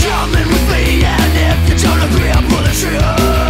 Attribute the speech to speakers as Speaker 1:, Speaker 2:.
Speaker 1: coming with me, and if you don't agree, I'm pulling the trigger.